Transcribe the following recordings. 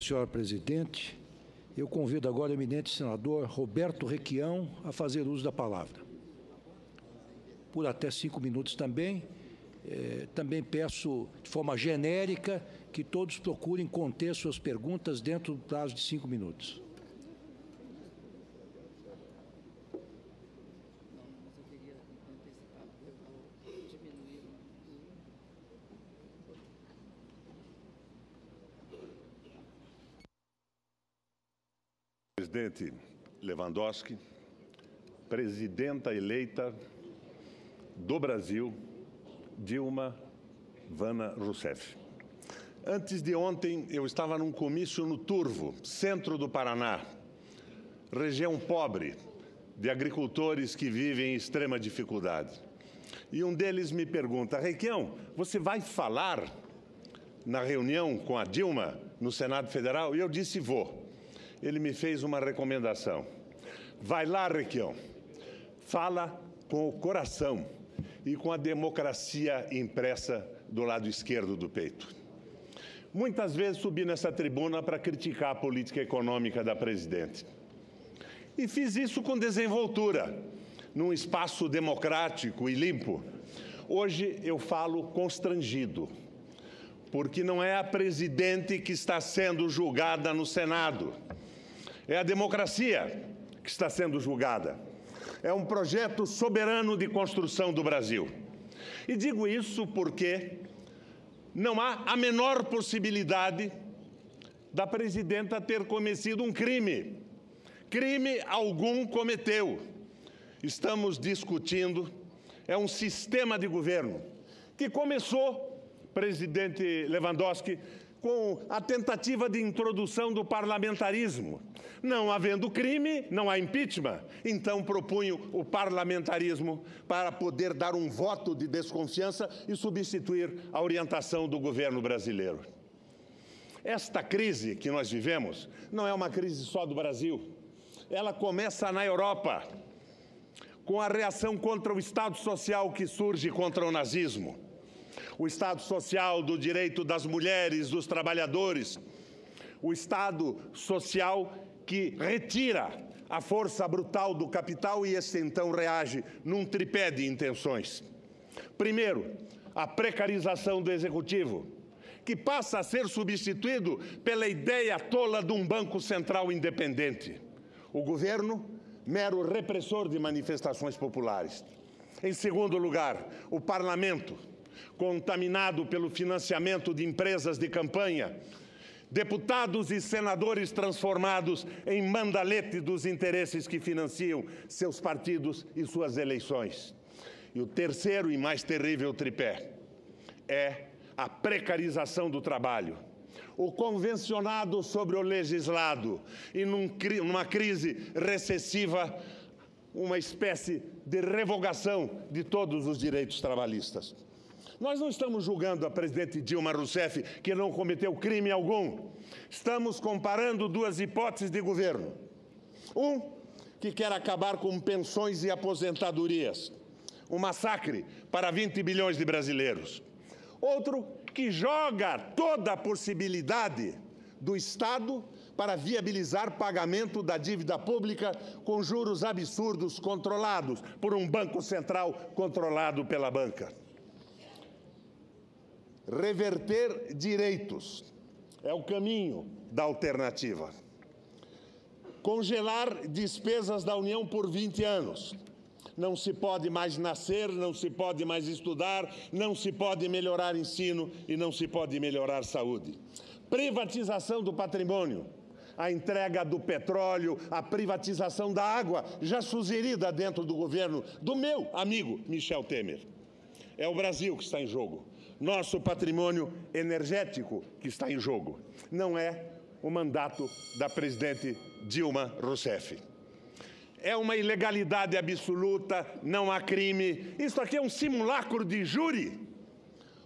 Senhora presidente, eu convido agora o eminente senador Roberto Requião a fazer uso da palavra. Por até cinco minutos também. Eh, também peço, de forma genérica, que todos procurem conter suas perguntas dentro do prazo de cinco minutos. Presidente Lewandowski, presidenta eleita do Brasil, Dilma Vana Rousseff. Antes de ontem, eu estava num comício no Turvo, centro do Paraná, região pobre, de agricultores que vivem em extrema dificuldade. E um deles me pergunta, Requião, você vai falar na reunião com a Dilma no Senado Federal? E eu disse, vou. Ele me fez uma recomendação. Vai lá, Requião, fala com o coração e com a democracia impressa do lado esquerdo do peito. Muitas vezes subi nessa tribuna para criticar a política econômica da presidente. E fiz isso com desenvoltura, num espaço democrático e limpo. Hoje eu falo constrangido, porque não é a presidente que está sendo julgada no Senado, é a democracia que está sendo julgada é um projeto soberano de construção do Brasil. E digo isso porque não há a menor possibilidade da presidenta ter cometido um crime. Crime algum cometeu. Estamos discutindo é um sistema de governo que começou, presidente Lewandowski, com a tentativa de introdução do parlamentarismo. Não havendo crime, não há impeachment. Então propunho o parlamentarismo para poder dar um voto de desconfiança e substituir a orientação do governo brasileiro. Esta crise que nós vivemos não é uma crise só do Brasil. Ela começa na Europa, com a reação contra o Estado Social que surge contra o nazismo o Estado social do direito das mulheres, dos trabalhadores, o Estado social que retira a força brutal do capital e esse então reage num tripé de intenções. Primeiro, a precarização do executivo, que passa a ser substituído pela ideia tola de um banco central independente. O governo, mero repressor de manifestações populares. Em segundo lugar, o parlamento, contaminado pelo financiamento de empresas de campanha, deputados e senadores transformados em mandalete dos interesses que financiam seus partidos e suas eleições. E o terceiro e mais terrível tripé é a precarização do trabalho. O convencionado sobre o legislado e num, numa crise recessiva, uma espécie de revogação de todos os direitos trabalhistas. Nós não estamos julgando a presidente Dilma Rousseff, que não cometeu crime algum. Estamos comparando duas hipóteses de governo. Um, que quer acabar com pensões e aposentadorias. Um massacre para 20 bilhões de brasileiros. Outro, que joga toda a possibilidade do Estado para viabilizar pagamento da dívida pública com juros absurdos controlados por um banco central controlado pela banca. Reverter direitos é o caminho da alternativa. Congelar despesas da União por 20 anos. Não se pode mais nascer, não se pode mais estudar, não se pode melhorar ensino e não se pode melhorar saúde. Privatização do patrimônio a entrega do petróleo, a privatização da água, já sugerida dentro do governo do meu amigo Michel Temer. É o Brasil que está em jogo nosso patrimônio energético que está em jogo. Não é o mandato da presidente Dilma Rousseff. É uma ilegalidade absoluta, não há crime. Isso aqui é um simulacro de júri,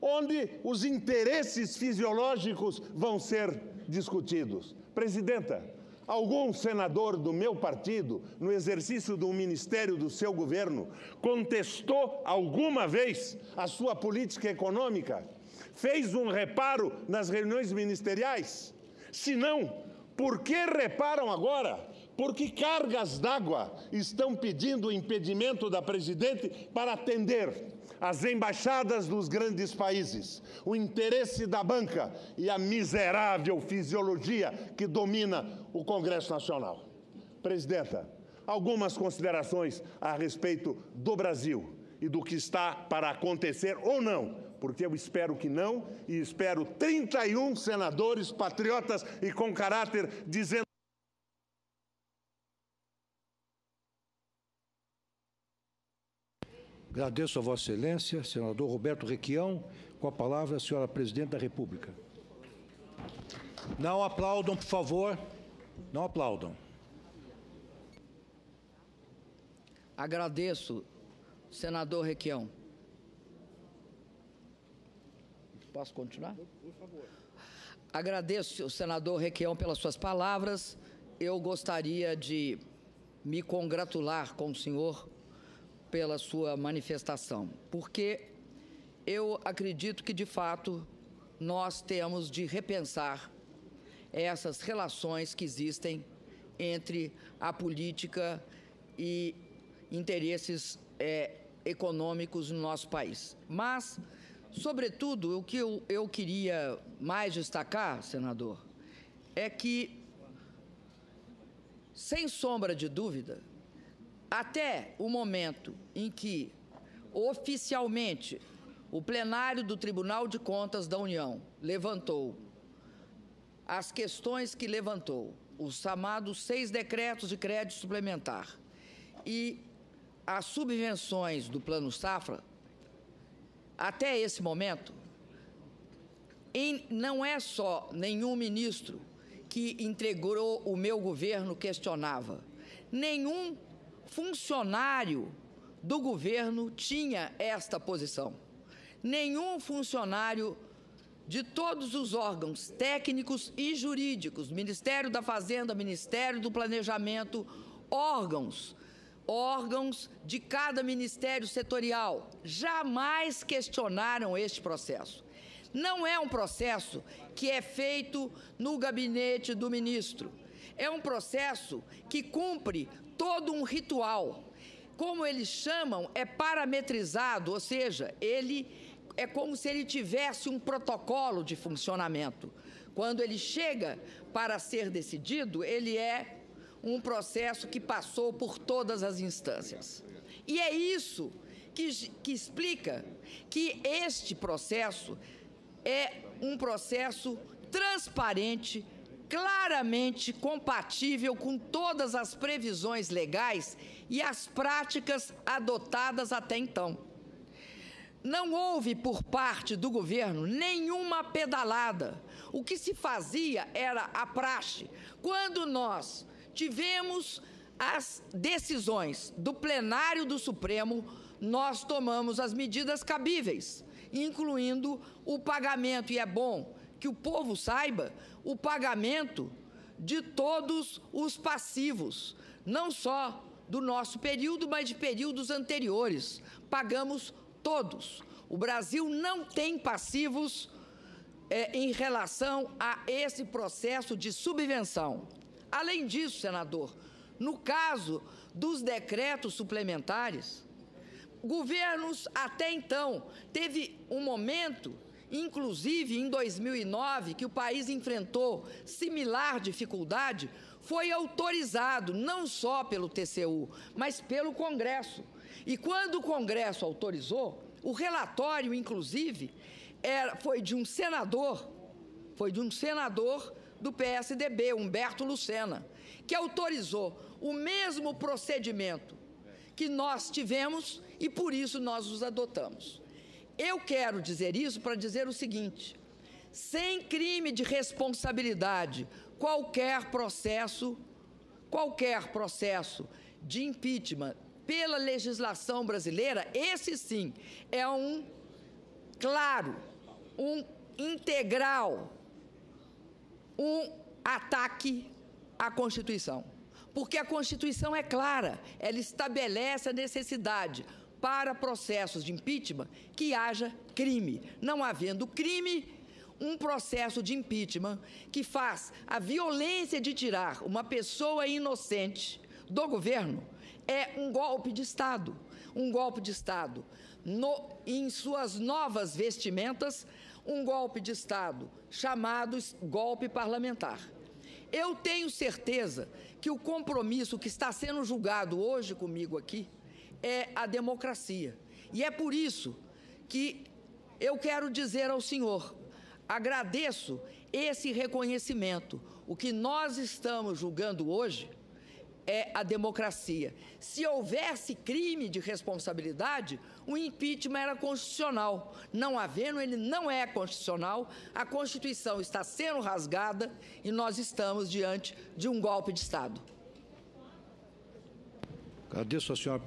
onde os interesses fisiológicos vão ser discutidos. Presidenta, Algum senador do meu partido, no exercício do ministério do seu governo, contestou alguma vez a sua política econômica? Fez um reparo nas reuniões ministeriais? Se não, por que reparam agora? Porque cargas d'água estão pedindo o impedimento da presidente para atender as embaixadas dos grandes países, o interesse da banca e a miserável fisiologia que domina o Congresso Nacional. Presidenta, algumas considerações a respeito do Brasil e do que está para acontecer ou não, porque eu espero que não, e espero 31 senadores patriotas e com caráter dizendo. Agradeço a Vossa Excelência, senador Roberto Requião. Com a palavra, a senhora Presidente da República. Não aplaudam, por favor. Não aplaudam. Agradeço, senador Requião. Posso continuar? Por favor. Agradeço, senador Requião, pelas suas palavras. Eu gostaria de me congratular com o senhor pela sua manifestação, porque eu acredito que, de fato, nós temos de repensar essas relações que existem entre a política e interesses é, econômicos no nosso país. Mas, sobretudo, o que eu, eu queria mais destacar, senador, é que, sem sombra de dúvida, até o momento em que, oficialmente, o plenário do Tribunal de Contas da União levantou as questões que levantou, os chamados seis decretos de crédito suplementar e as subvenções do Plano Safra, até esse momento, em, não é só nenhum ministro que integrou o meu governo questionava, nenhum funcionário do governo tinha esta posição. Nenhum funcionário de todos os órgãos técnicos e jurídicos, Ministério da Fazenda, Ministério do Planejamento, órgãos, órgãos de cada ministério setorial, jamais questionaram este processo. Não é um processo que é feito no gabinete do ministro. É um processo que cumpre todo um ritual. Como eles chamam, é parametrizado, ou seja, ele é como se ele tivesse um protocolo de funcionamento. Quando ele chega para ser decidido, ele é um processo que passou por todas as instâncias. E é isso que, que explica que este processo é um processo transparente, claramente compatível com todas as previsões legais e as práticas adotadas até então. Não houve por parte do governo nenhuma pedalada. O que se fazia era a praxe. Quando nós tivemos as decisões do plenário do Supremo, nós tomamos as medidas cabíveis, incluindo o pagamento, e é bom que o povo saiba, o pagamento de todos os passivos, não só do nosso período, mas de períodos anteriores. Pagamos todos. O Brasil não tem passivos é, em relação a esse processo de subvenção. Além disso, senador, no caso dos decretos suplementares, governos até então teve um momento Inclusive, em 2009, que o país enfrentou similar dificuldade, foi autorizado não só pelo TCU, mas pelo Congresso. E quando o Congresso autorizou, o relatório, inclusive, era, foi de um senador, foi de um senador do PSDB, Humberto Lucena, que autorizou o mesmo procedimento que nós tivemos e por isso nós os adotamos. Eu quero dizer isso para dizer o seguinte: sem crime de responsabilidade, qualquer processo, qualquer processo de impeachment pela legislação brasileira, esse sim é um claro, um integral, um ataque à Constituição. Porque a Constituição é clara, ela estabelece a necessidade para processos de impeachment que haja crime. Não havendo crime, um processo de impeachment que faz a violência de tirar uma pessoa inocente do governo é um golpe de Estado. Um golpe de Estado no, em suas novas vestimentas, um golpe de Estado chamado golpe parlamentar. Eu tenho certeza que o compromisso que está sendo julgado hoje comigo aqui é a democracia. E é por isso que eu quero dizer ao senhor, agradeço esse reconhecimento. O que nós estamos julgando hoje é a democracia. Se houvesse crime de responsabilidade, o impeachment era constitucional. Não havendo, ele não é constitucional. A Constituição está sendo rasgada e nós estamos diante de um golpe de Estado. Agradeço a senhora.